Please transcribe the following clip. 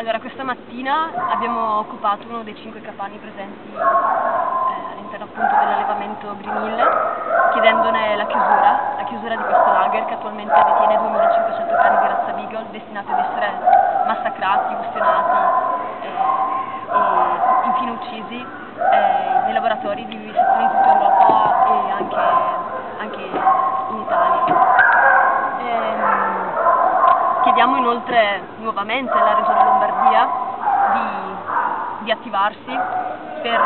Allora, questa mattina abbiamo occupato uno dei cinque capanni presenti eh, all'interno appunto dell'allevamento Green Hill, chiedendone la chiusura, la chiusura di questo lager che attualmente detiene 2500 cani di razza Beagle destinati ad essere massacrati, ustionati eh, e infine uccisi Chiediamo inoltre nuovamente alla Regione Lombardia di, di attivarsi per